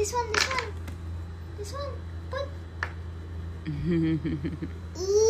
This one, this one. This one. Put.